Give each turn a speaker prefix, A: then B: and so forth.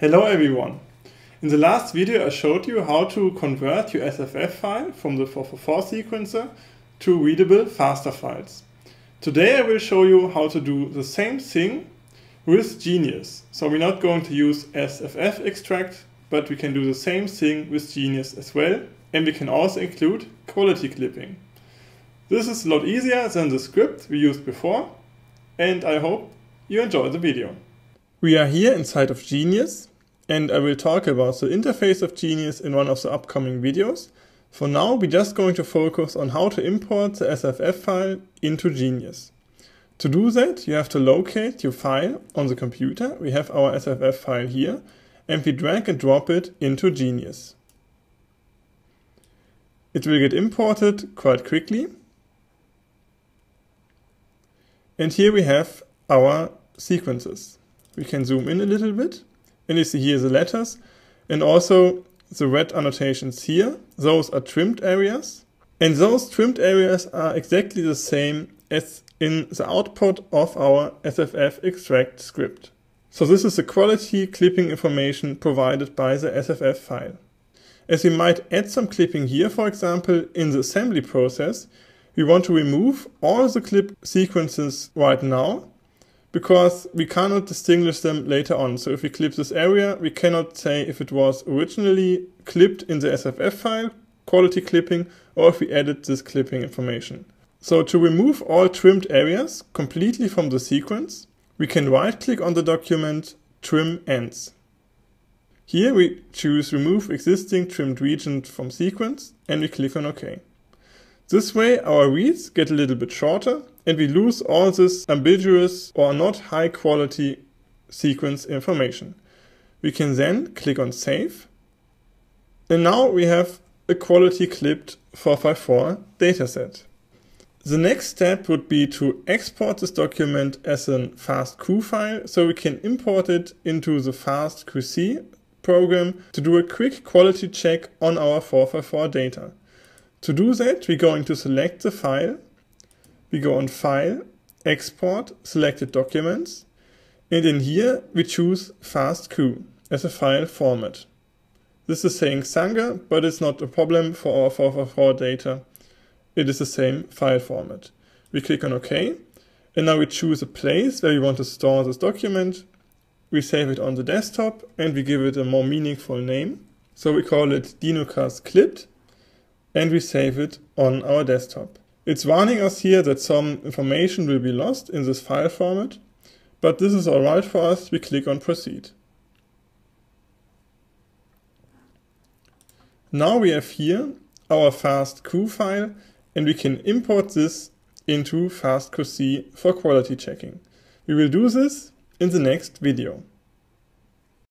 A: Hello everyone! In the last video I showed you how to convert your SFF file from the 444 sequencer to readable FASTA files. Today I will show you how to do the same thing with Geneious. So we're not going to use SFF extract, but we can do the same thing with Geneious as well, and we can also include quality clipping. This is a lot easier than the script we used before, and I hope you enjoy the video. We are here inside of Geneious and I will talk about the interface of Geneious in one of the upcoming videos. For now, we're just going to focus on how to import the SFF file into Geneious. To do that, you have to locate your file on the computer. We have our SFF file here, and we drag and drop it into Geneious. It will get imported quite quickly. And here we have our sequences we can zoom in a little bit and you see here the letters and also the red annotations here. Those are trimmed areas and those trimmed areas are exactly the same as in the output of our SFF extract script. So this is the quality clipping information provided by the SFF file. As we might add some clipping here, for example, in the assembly process, we want to remove all the clip sequences right now because we cannot distinguish them later on. So if we clip this area, we cannot say if it was originally clipped in the SFF file, quality clipping, or if we added this clipping information. So to remove all trimmed areas completely from the sequence, we can right click on the document, trim ends. Here we choose remove existing trimmed region from sequence and we click on OK. This way our reads get a little bit shorter and we lose all this ambiguous or not high quality sequence information. We can then click on save and now we have a quality clipped 454 dataset. The next step would be to export this document as a FastQ file so we can import it into the FastQC program to do a quick quality check on our 454 data. To do that, we're going to select the file. We go on File, Export, Selected Documents. And in here, we choose FastQ as a file format. This is saying Sanger, but it's not a problem for our 444 data. It is the same file format. We click on OK. And now we choose a place where we want to store this document. We save it on the desktop and we give it a more meaningful name. So we call it DinoCast Clipped and we save it on our desktop. It's warning us here that some information will be lost in this file format, but this is alright for us, we click on proceed. Now we have here our FastQ file and we can import this into FastQC for quality checking. We will do this in the next video.